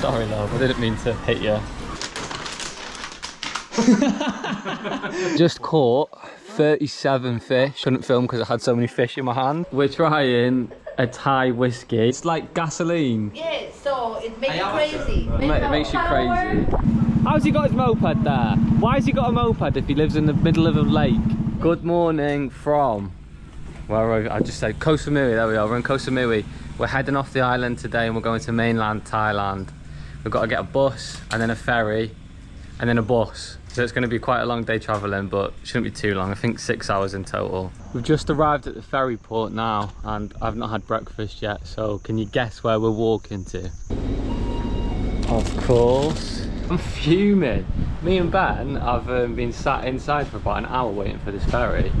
Sorry, love. I didn't mean to hit you. Just caught 37 fish. Couldn't film because I had so many fish in my hand. We're trying a Thai whiskey. It's like gasoline. Yeah, so it makes you crazy. It, ma- it makes you crazy. How's he got his moped there? Why has he got a moped if he lives in the middle of a lake? Good morning from, where are we? I just said Koh Samui, there we are, we're in Koh Samui. We're heading off the island today and we're going to mainland Thailand. We've got to get a bus and then a ferry and then a bus. So it's going to be quite a long day travelling, but shouldn't be too long. I think six hours in total. We've just arrived at the ferry port now, and I've not had breakfast yet. So can you guess where we're walking to? Of course. I'm fuming. Me and Ben have um, been sat inside for about an hour waiting for this ferry.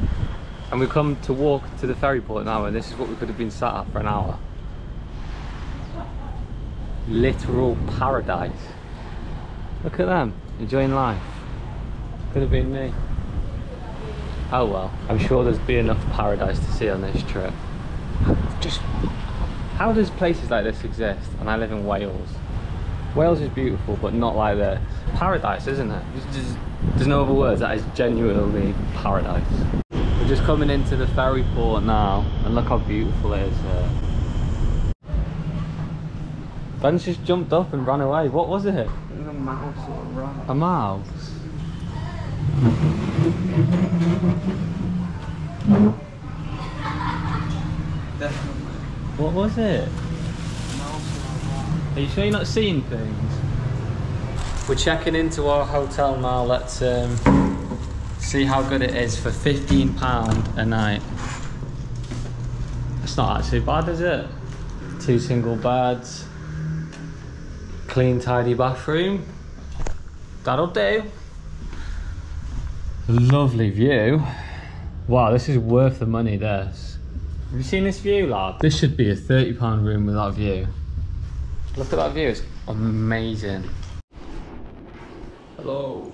And we've come to walk to the ferry port now, and this is what we could have been sat at for an hour. Literal paradise. Look at them, enjoying life. Could have been me. Oh well, I'm sure there's be enough paradise to see on this trip. Just, how does places like this exist? And I live in Wales. Wales is beautiful, but not like this. Paradise, isn't it? There's, just, there's no other words, that is genuinely paradise. We're just coming into the ferry port now, and look how beautiful it is here. Ben's just jumped up and ran away. What was it? A mouse or a rat. A mouse? Definitely. What was it? Are you sure you're not seeing things? We're checking into our hotel now. Let's um, see how good it is for £15 a night. It's not actually bad, is it? Two single beds, clean, tidy bathroom. That'll do. Lovely view. Wow, this is worth the money, this. Have you seen this view, lad? This should be a £30 room with that view. Look at that view, it's amazing. Hello.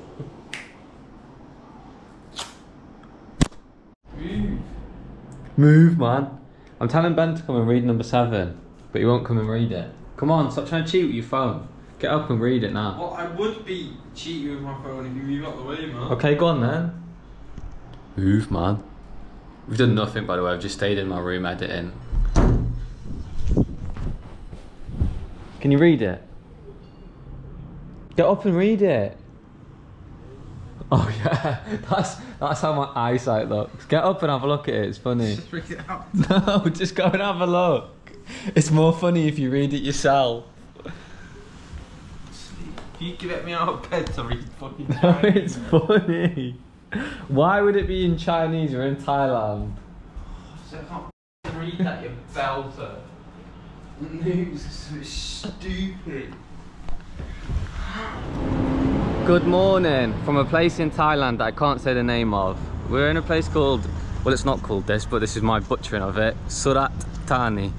Move. Move, man. I'm telling Ben to come and read number seven, but he won't come and read it. Come on, stop trying to cheat with your phone. Get up and read it now. Well, I would be cheating with my phone if you move out the way, man. Okay, go on then. Move, man. We've done nothing, by the way. I've just stayed in my room editing. Can you read it? Get up and read it. Oh yeah, that's that's how my eyesight looks. Get up and have a look at it. It's funny. Just read it out. No, just go and have a look. It's more funny if you read it yourself. You get me out of bed to read fucking No, Chinese, it's funny. Why would it be in Chinese? We're in Thailand. So I can't read that, you belter. News so stupid. Good morning from a place in Thailand that I can't say the name of. We're in a place called, well, it's not called this, but this is my butchering of it Surat Thani.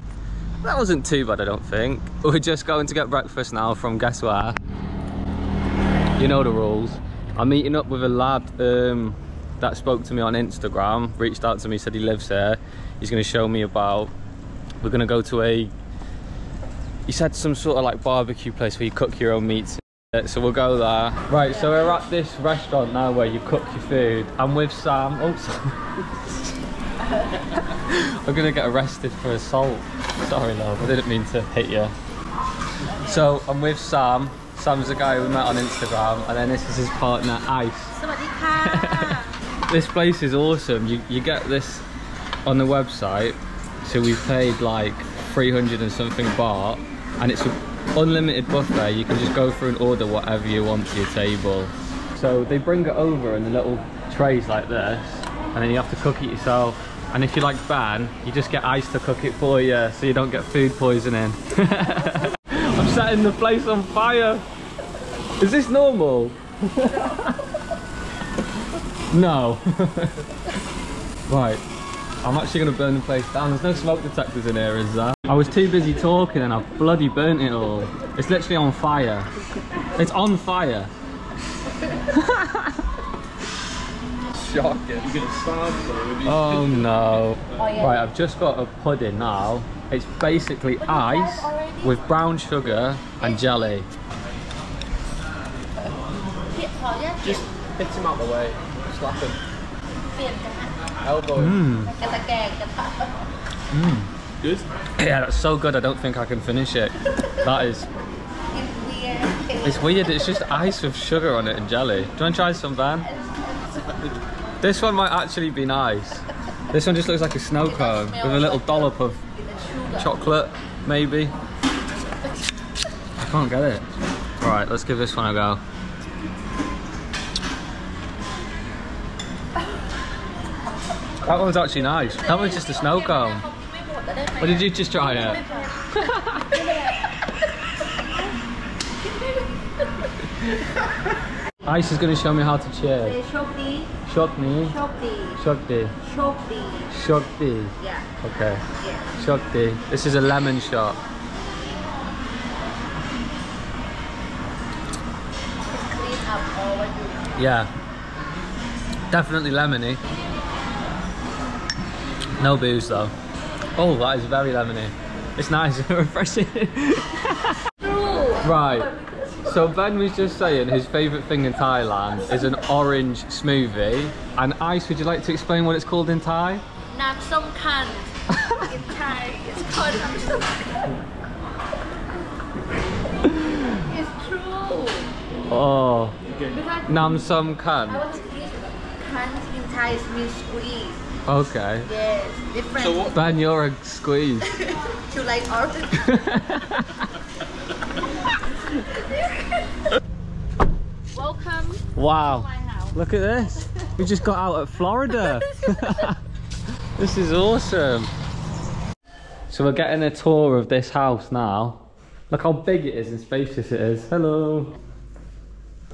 That wasn't too bad, I don't think. We're just going to get breakfast now from guess where? You know the rules. I'm meeting up with a lad um, that spoke to me on Instagram, reached out to me, said he lives here. He's going to show me about. We're going to go to a. He said some sort of like barbecue place where you cook your own meats. Uh, So we'll go there. Right, so we're at this restaurant now where you cook your food. I'm with Sam. Oh, sorry. I'm gonna get arrested for assault. Sorry, love. I didn't mean to hit you. So I'm with Sam. Sam's the guy we met on Instagram, and then this is his partner, Ice. this place is awesome. You, you get this on the website, so we paid like 300 and something baht, and it's an unlimited buffet. You can just go through and order whatever you want to your table. So they bring it over in the little trays like this, and then you have to cook it yourself. And if you like ban, you just get ice to cook it for you, so you don't get food poisoning. Setting the place on fire. Is this normal? no. right. I'm actually going to burn the place down. There's no smoke detectors in here, is there? I was too busy talking and I've bloody burnt it all. It's literally on fire. It's on fire. shocking. You're gonna starve though. Oh no. Oh, yeah. Right, I've just got a pudding now. It's basically What do you have ice with brown sugar and jelly. Hiện. Just hit him out the way. Slap him. Phiền cái hạt. Elbow him. Mmm. Cái ta kè, cái ta. Mmm. Good. Yeah, that's so good. I don't think I can finish it. That is. It's weird. It's weird. It's just ice with sugar on it and jelly. Do you want to try some, Ben? This one might actually be nice. This one just looks like a snow cone with a little dollop of chocolate, maybe. I can't get it. All right, let's give this one a go. That one's actually nice. That one's just a snow cone. Or did you just try it? Ice is going to show me how to cheers. Say chốc đi, Shot me. chốc đi, Shot me. chốc đi. Shot me. Yeah, Okay. yeah. Shot. This is a lemon shot. Just clean up all what you Yeah. Definitely lemony. No booze though. Oh, that is very lemony. It's nice and refreshing. Right. So Ben was just saying his favourite thing in Thailand is an orange smoothie. And Ice, would you like to explain what it's called in Thai? Nam sông khăn. In Thai, it's called Nam sông khăn. It's true. Oh, Because Nam Sum I Kan. want to eat khăn in Thai means squeeze. Okay. Yes, different. So what- Ben, you're a squeeze. you like orange? Welcome to wow. my house. Look at this. We just got out at Florida. this is awesome. So we're getting a tour of this house now. Look how big it is and spacious it is. Hello.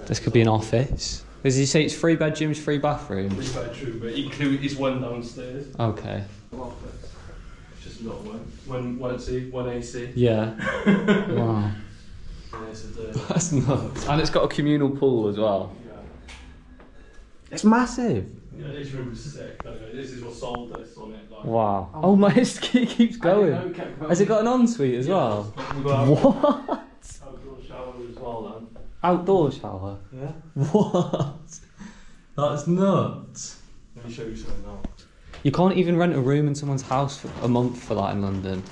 This could be an office. Does he say it's three bedrooms, three bathrooms? Very true, but include is one downstairs. Okay. Office. It's just not one. One one AC, one AC. Yeah. Wow. And this is the That's nuts. And it's got a communal pool as well. yeah. It's massive. Yeah, this room is sick. This is what sold us on it. Like, Wow. Oh my, it keeps going. I know it kept Has it got an ensuite as well? We got What? outdoor shower as well, then. Outdoor shower? Yeah. What? That's nuts. Let me show you something now. You can't even rent a room in someone's house for a month for that in London.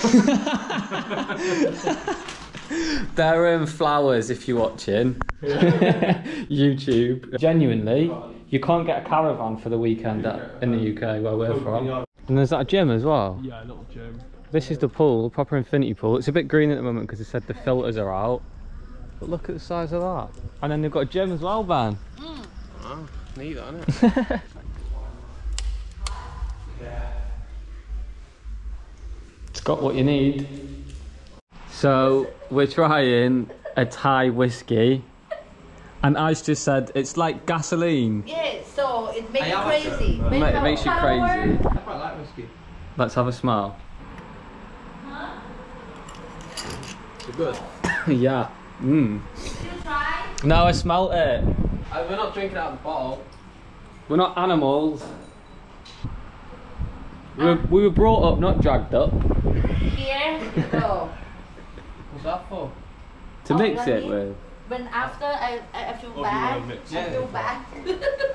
They're um, flowers if you're watching. YouTube. Genuinely, you can't get a caravan for the weekend at- in the UK where we're from. And there's that gym as well. Yeah, a little gym. This is the pool, the proper infinity pool. It's a bit green at the moment because they said the filters are out. But look at the size of that. And then they've got a gym as well, Van. Oh, neat, innit? It's got what you need. So we're trying a Thai whiskey. And Ice just said it's like gasoline. Yeah, so it makes you crazy. shirt, It ma- it makes you crazy. I quite like whiskey. Let's have a smell. It's good. yeah. Mmm. Did you try? No, I smelt it. Uh, we're not drinking out of the bottle. We're not animals. We were, we were brought up, not dragged up. Here, no. What's that for? To Oh, mix it with. When after I, I, I feel Oh, bad, mix I it? feel bad.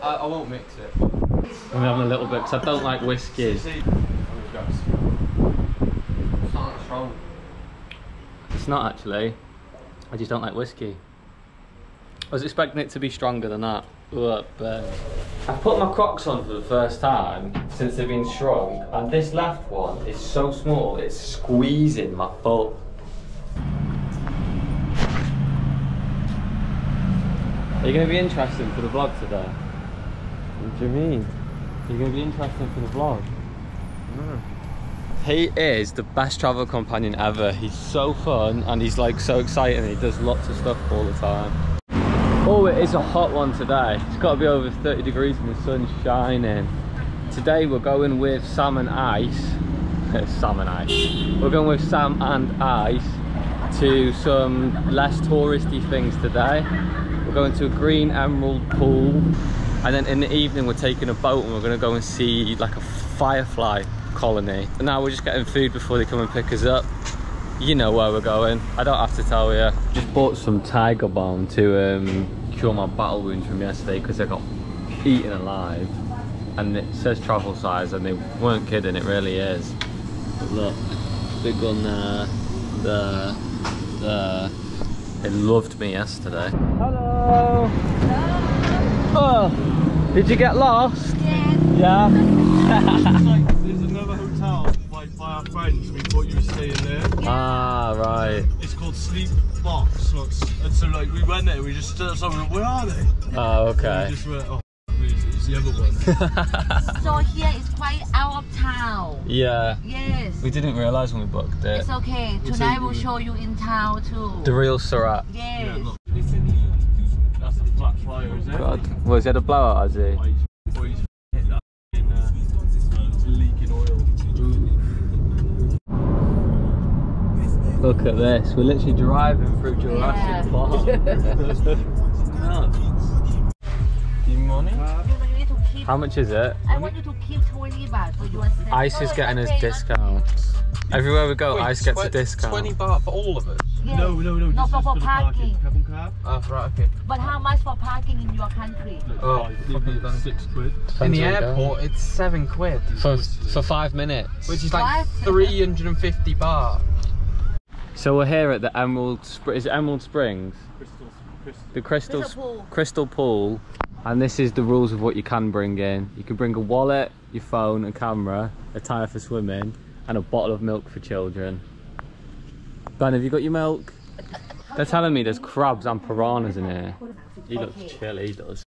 I, I won't mix it. I'm having a little bit because I don't like whiskey. See? It's not that strong. It's not actually. I just don't like whiskey. I was expecting it to be stronger than that. But I've put my Crocs on for the first time since they've been shrunk, and this left one is so small it's squeezing my foot. Are you going to be interesting for the vlog today? What do you mean? You're going to be interesting for the vlog? He is the best travel companion ever. He's so fun and he's like so exciting. He does lots of stuff all the time. Oh, it is a hot one today. It's got to be over 30 degrees and the sun's shining. Today we're going with Sam and Ice. Sam and Ice. We're going with Sam and Ice to some less touristy things today. We're going to a green emerald pool. And then in the evening, we're taking a boat and we're going to go and see like a firefly colony. And now we're just getting food before they come and pick us up. You know where we're going. I don't have to tell you. Just bought some tiger balm to um, cure my battle wounds from yesterday because I got eaten alive. And it says travel size and they weren't kidding, it really is. But look, big one there, there, there. It loved me yesterday. Hello! Oh, did you get lost? Yeah. like, friends. We thought you were staying there. ah, right. It's called Sleep Box. So it's- and so like we went there. We just stood so we went, where are they? Oh, And okay. we just went, oh, it's, it's the other one. So here is quite out of town. yeah. Yes. We didn't realise when we booked it. It's okay. It's Tonight a- we'll show you in town too. The real Surat. Yes. look. That's a flat flyer, is it? God. Was it a blowout, has he? Look at this. We're literally driving through Jurassic Yeah. Park. Nuts. You money? You need to keep. How much is it? I want you to keep 20 baht for yourself. Ice is oh, getting us discounts. Everywhere we go, Ice gets a discount. 20 baht for all of us. Yes. No, no, no. No, this for, for the parking. Cabin cab. Oh, right, okay. But how much for parking in your country? Oh, Five, fucking six quid. In the Depends go. airport, it's seven quid, For, for five minutes. which is like Five? 350 baht. So we're here at the Emerald Spr- is it Emerald Springs? Crystal, crystal. The Crystal Crystal pool. Crystal Pool. And this is the rules of what you can bring in. You can bring a wallet, your phone, a camera, a tire for swimming, and a bottle of milk for children. Ben, have you got your milk? They're telling me there's crabs and piranhas in here. He looks chill, he does.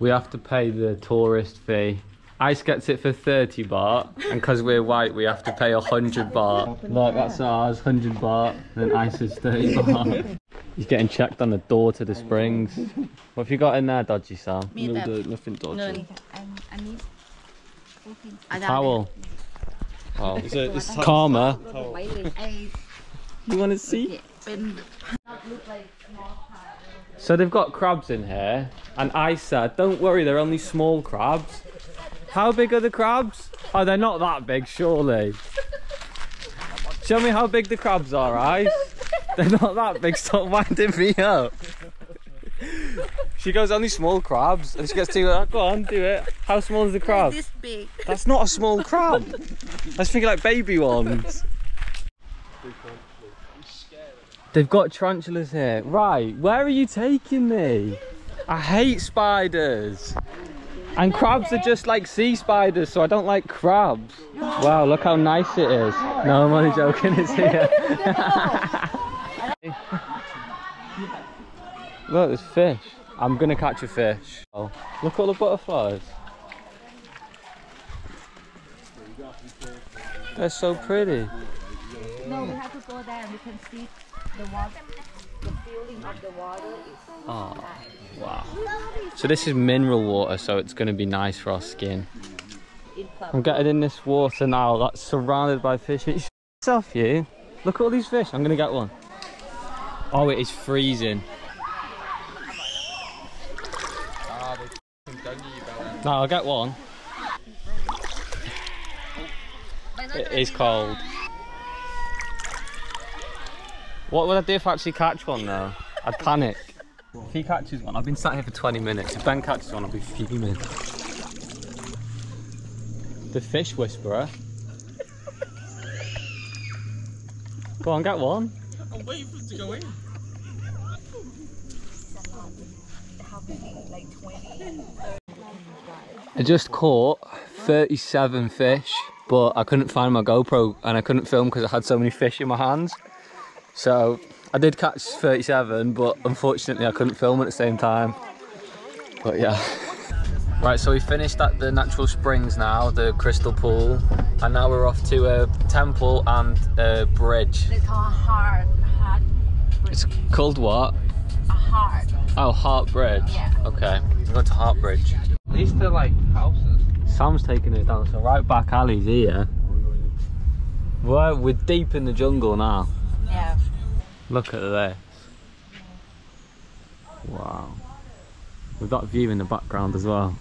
We have to pay the tourist fee. Ice gets it for 30 baht, and because we're white, we have to pay 100 baht. Look, that's ours, 100 baht, then Ice is 30 baht. He's getting checked on the door to the springs. What have you got in there, dodgy Sam? No, no, nothing dodgy. No, I need towel. Oh, is it it's karma. you want to see? So they've got crabs in here, and Ice said, don't worry, they're only small crabs. How big are the crabs? Oh, they're not that big, surely. Show me how big the crabs are, Ice. They're not that big, stop winding me up. She goes, only small crabs, and she gets to, oh, go on, do it. How small is the crab? this big That's not a small crab. I was thinking like baby ones. They've got tarantulas here. Right, where are you taking me? I hate spiders. And crabs are just like sea spiders, so I don't like crabs. Wow, look how nice it is. No, I'm only joking, it's here. look, there's fish. I'm gonna catch a fish. Oh, look at all the butterflies. They're so pretty. no we have to go there and we can see the water the feeling of the water is Oh, wow. So this is mineral water, so it's going to be nice for our skin. I'm getting in this water now that's surrounded by fish. It's off you. Look at all these fish. I'm going to get one. Oh, it is freezing. No, I'll get one. It is cold. What would I do if I actually catch one though? I'd panic. If he catches one, I've been sat here for 20 minutes. If Ben catches one, I'll be fuming. The fish whisperer. Go on, get one. I'm waiting for it to go in. I just caught 37 fish, but I couldn't find my GoPro and I couldn't film because I had so many fish in my hands. So I did catch 37, but unfortunately I couldn't film at the same time. But yeah. Right, so we finished at the natural springs now, the crystal pool, and now we're off to a temple and a bridge. they call heart heart It's called what? a heart Oh, Hart Bridge. Yeah. Okay, we're going to Heart Bridge. These are like houses. Sam's taking us down, so right back alley's here. We're, we're deep in the jungle now. yeah Look at this. Wow. With that view in the background as well.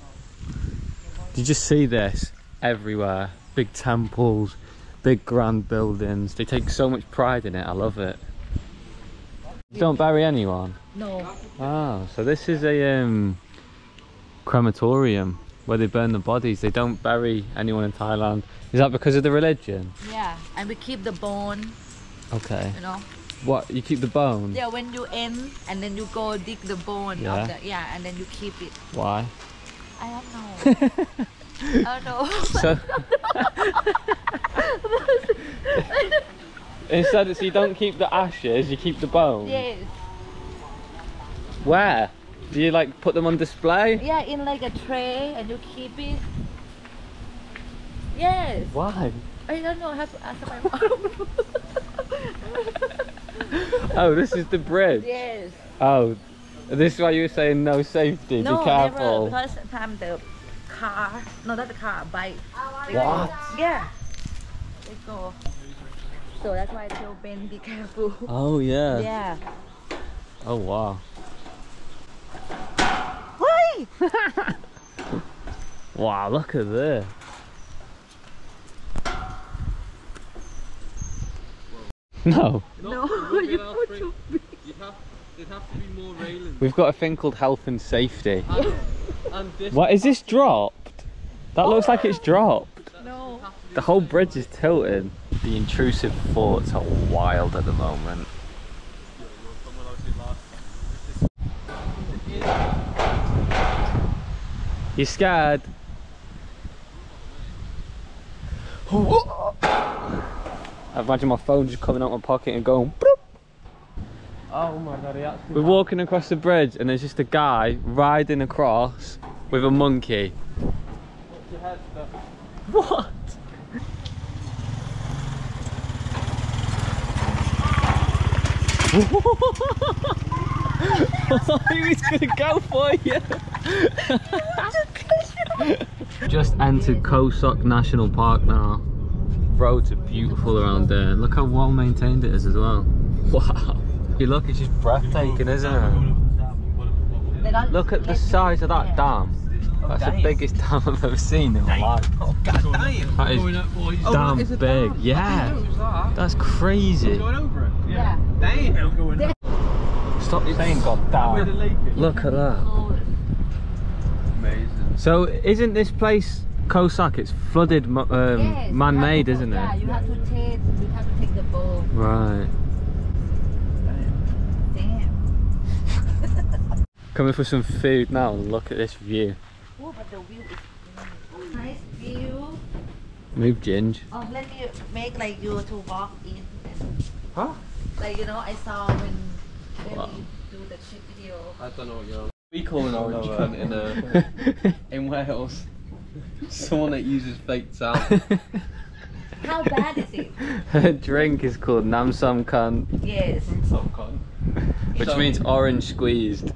Did you just see this everywhere? Big temples, big grand buildings. They take so much pride in it. I love it. Don't bury anyone. No. Ah, so this is a um, crematorium where they burn the bodies. They don't bury anyone in Thailand. Is that because of the religion? Yeah, and we keep the bone, Okay. you know. What? You keep the bone? Yeah, when you end and then you go dig the bone Yeah. of the yeah, and then you keep it. Why? I don't know. I don't know. So instead, so you don't keep the ashes, you keep the bones. yes. Where? Do you like put them on display? Yeah, in like a tray and you keep it. Yes. Why? I don't know. I have to ask my mom. Oh, this is the bridge. yes. Oh, this is why you were saying no safety. no, Be careful. never. Because sometimes the car, no, not the car, bike. they What? Go, yeah. They go. So that's why I tell Ben be careful. Oh yeah. yeah. Oh wow. Wow, look at this. No, No, you put too You'd have, there'd have to be more railings. we've got a thing called health and safety. And, and this What is this dropped? That looks like it's dropped. No. The whole bridge is tilting. The intrusive thoughts are wild at the moment. You scared? I imagine my phone just coming out my pocket and going. "Bloop." Oh my god, he actually. We're walking across the bridge and there's just a guy riding across with a monkey. What? he was gonna go for you. Just entered Khao Sok National Park now. Roads are beautiful around there. Look how well maintained it is as well. Wow. You look, it's just breathtaking, isn't it? Look at the size of that dam. That's the biggest dam I've ever seen in my life. Oh, god damn! That is Going up, boys. Oh, damn big. Yeah. I didn't know it was that. That's crazy. Going over it. Yeah. Damn. Stop saying god damn. Look at that. Oh, Amazing. So isn't this place Khao Sok? It's flooded, um, yes, you man-made, to- isn't Yeah, it? you have to take, you have to take the boat. Right. Damn. Coming for some food now. Look at this view. Oh, but the view is nice view. Move, Ginge. Oh, let me make like you to walk in. And, Huh? like you know, I saw when when Wow. we do the trip video. I don't know what you're. We call an orange cunt in uh, in Wales. Someone that uses fake talent. How bad is it? Her drink is called Namsam Khan. Yes. Khan. Which means orange squeezed.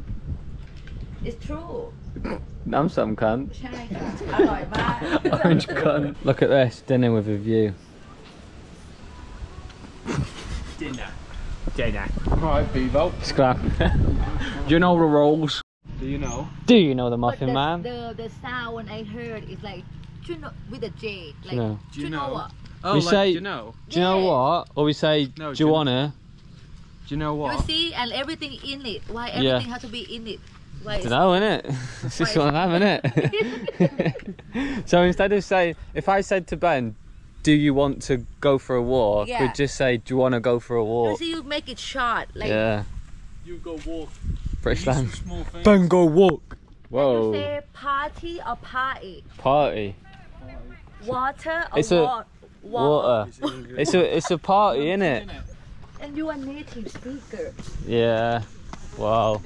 It's true. Namsam Khan. orange Khan. Look at this, dinner with a view. Dinner. Dinner. Alright, Bevo. Scrap. Do you know the rules? Do you know? Do you know the But muffin the, man? The the sound I heard is like you know with a J like You know. you know what? Oh, We like, say- do you know? Do you know what? Or we say, No, do do you you- wanna? Do you know what? You see, and everything in it. Why Yeah. everything has to be in it? Why? Don't know, innit? It's just what I'm having, innit? so instead of saying, if I said to Ben, do you want to go for a walk? Yeah. We'd just say, do you want to go for a You walk? see, you make it short. Like yeah. You go walk. British Use some slang. small go walk. you Whoa. say party or party, Party. water or It's a- wa- Water. It's English. It's a it's a party, innit? And you are native speaker. Yeah. Wow.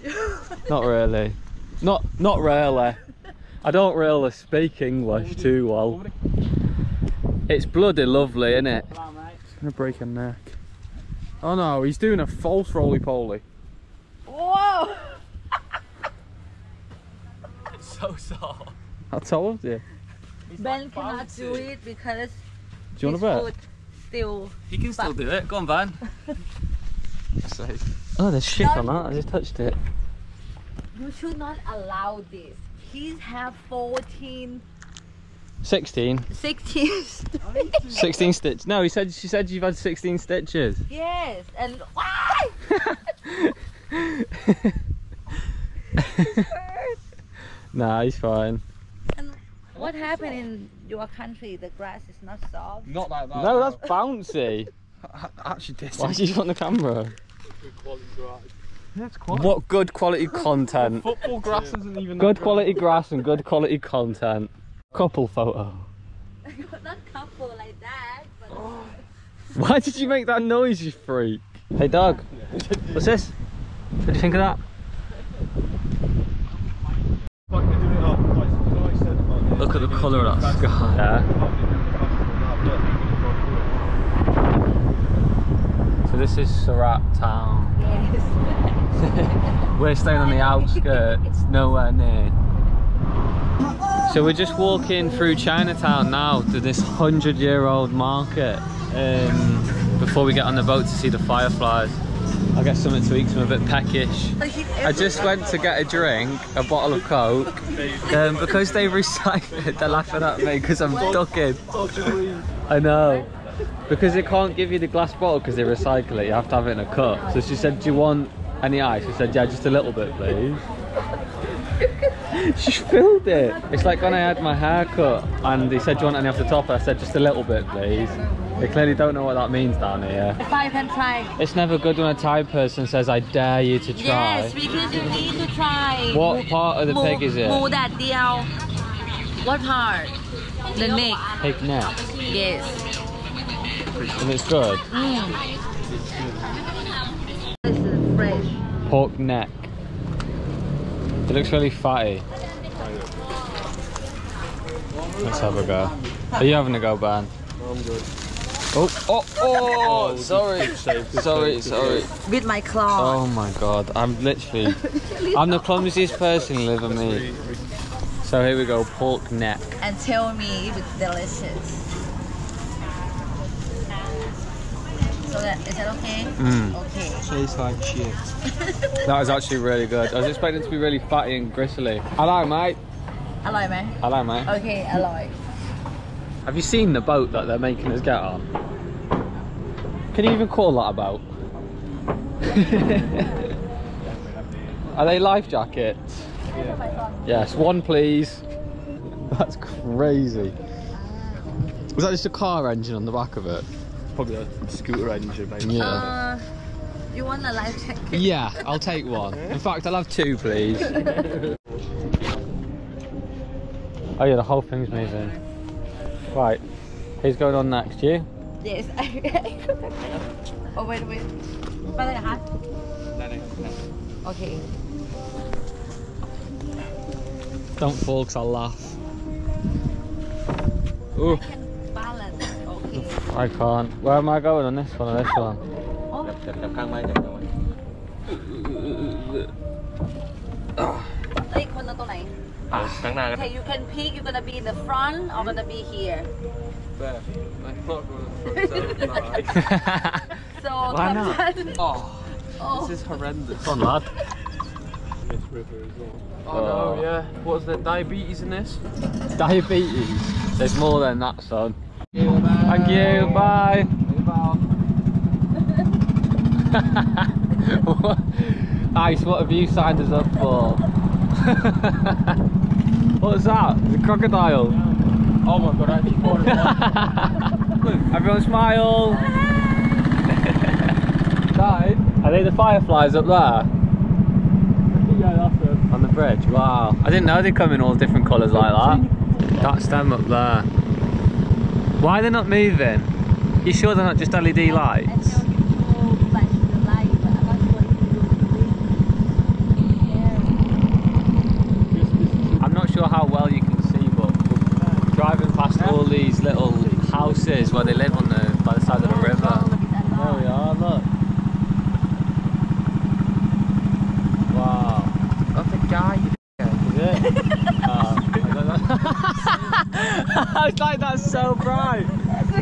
not really. Not not really. I don't really speak English too well. It's bloody lovely, isn't it? gonna break a neck. Oh no, he's doing a false roly poly. Whoa! So soft. I told you. Ben cannot do it because Do you his want a foot still. He can still do it. Go on, Van. bet? Oh, there's shit on that. I just touched it. you should not allow this. He's have 14, 16. 16 16 stitches. No, he said she said you've had 16 stitches. Yes, and why? Nah, he's fine. And what happened in your country? The grass is not soft. Not like that. No, that's bouncy. actually this. Why is he on the camera? Good quality grass. That's. What good quality content. Football grass isn't even. that Good quality grass and good quality content. Couple photo. not couple like that, but oh. Why did you make that noise, you freak? Hey dog, what's this? What do you think of that? Like they do it up. Like, you know what I said about this? Look at the They're gonna colour do of that sky. Yeah. So this is Surat town. yes. We're staying on the outskirts, nowhere near. So we're just walking through Chinatown now to this hundred year old market um, before we get on the boat to see the fireflies. I'll get something to eat I'm a bit peckish. I just went to get a drink, a bottle of Coke, um, because they recycle they're laughing at me because I'm ducking. I know. Because they can't give you the glass bottle because they recycle it, you have to have it in a cup. So she said, do you want any ice? I said, yeah, just a little bit, please. she filled it. It's like when I had my hair cut and they said, do you want any off the top? I said, just a little bit, please. They clearly don't know what that means down here. Five and try. It's never good when a Thai person says, I dare you to try. Yes, because you need to try. What part of the pig is it? Mu that deal. What part? The neck. Pig neck? Yes. And it's good? Mm. This is fresh. Pork neck. It looks really fatty. Let's have a go. Are you having a go, Ben? I'm good. Oh, oh, oh, oh sorry, sorry, sorry. With my claw. Oh my god, I'm literally, I'm the clumsiest person you'll ever. So here we go, pork neck. And tell me it's delicious. So that, is that okay? Mm. Okay. Tastes like shit. that was actually really good. I was expecting it to be really fatty and gristly. I like, mate. I like, mate. I like, mate. Okay, I like. Have you seen the boat that they're making us get on? Can you even call that a boat? Are they life jackets? Yes, one please. That's crazy. Was that just a car engine on the back of it? Probably a scooter engine, maybe. Yeah. Uh, you want a life jacket? Yeah, I'll take one. In fact, I'll have two, please. Oh yeah, the whole thing's moving. Right, who's going on next? You? Yes. oh, wait, wait. Okay. Don't fall because I'll laugh. Ooh. Balance, okay. I can't. Where am I going on this one or this one? Oh. ข้างหน้าก็ Okay, you can pick. You're gonna be in the front or gonna be here. There. I'm not going to So Why not? Captain- Oh, Oh. this is horrendous. Come on, lad. This river as well. Oh no, yeah. What's there diabetes in this? Diabetes. There's more than that, son. Thank you. Bye. What- Ice, what have you signed us up for? What's that? The crocodile. Oh my god, I thought it Everyone smile. died. Are they the fireflies up there? Yeah, that's it. On the bridge? Wow. I didn't know they come in all different colours like that. That's them up there. Why are they not moving? You sure they're not just LED lights? Until you show flash the light, but I'm not sure if you do it. I'm not sure how well you can see, but we're driving past all these little houses where they live on the by the side of the river. There we are, look. Wow. That's a guy. Is it? Oh, I don't was like, that's so bright.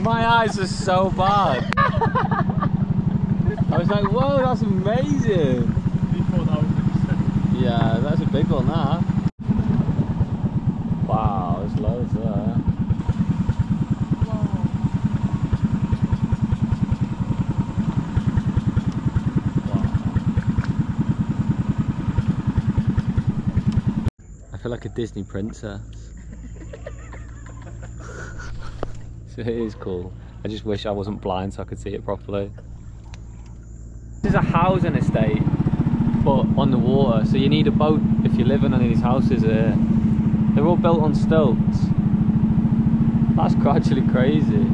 My eyes are so bad. I was like, whoa, that's amazing. You thought that was interesting. Yeah, that's a big one, that. Wow, there's loads there. I feel like a Disney princess. so it is cool. I just wish I wasn't blind so I could see it properly. This is a housing estate, but on the water. So you need a boat if you live in any of these houses here. They're all built on stilts. That's actually crazy.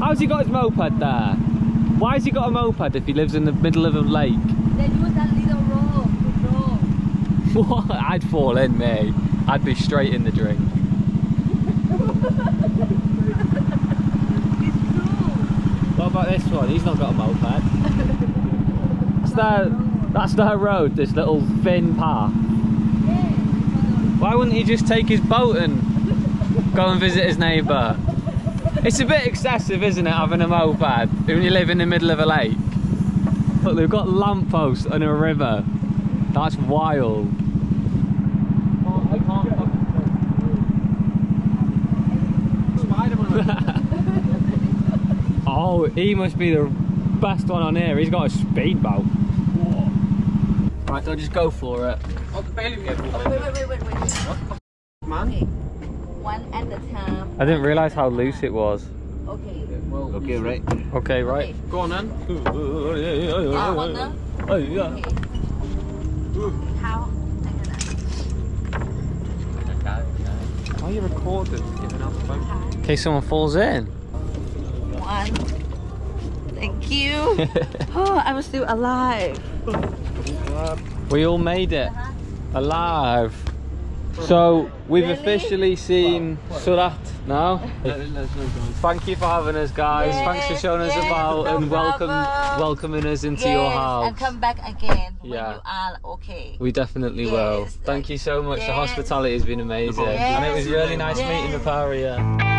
How's he got his moped there? Why has he got a moped if he lives in the middle of a lake? They use that little rope to roll. What? I'd fall in, me. I'd be straight in the drink. What about this one? He's not got a moped. That's their, that's road, this little thin path. Why wouldn't he just take his boat and go and visit his neighbour? It's a bit excessive, isn't it, having a moped when you live in the middle of a lake? Look, they've got lampposts and a river. That's wild. oh, he must be the best one on here. He's got a speedboat. Right, I'll just go for it. Oh, the bailey Wait, wait, wait, wait, wait. Man. Okay. One at a time. I didn't realise how loose it was. Okay. Okay, right. Okay, right. Go on then. Ah, one now? Oh, yeah. Okay. How? Why are you recording? Giving out the phone. In case someone falls in. One. Thank you. oh, I was still alive. We all made it. Alive. So, we've Really? officially seen Surat now. Let, us know, guys. Thank you for having us, guys. Yes, Thanks for showing us about no and welcome, problem. welcoming us into yes, your house. and come back again when Yeah. you are okay. We definitely will. Uh, Thank you so much. The hospitality has been amazing. Yes. And it was really nice Yes. meeting the pair of you.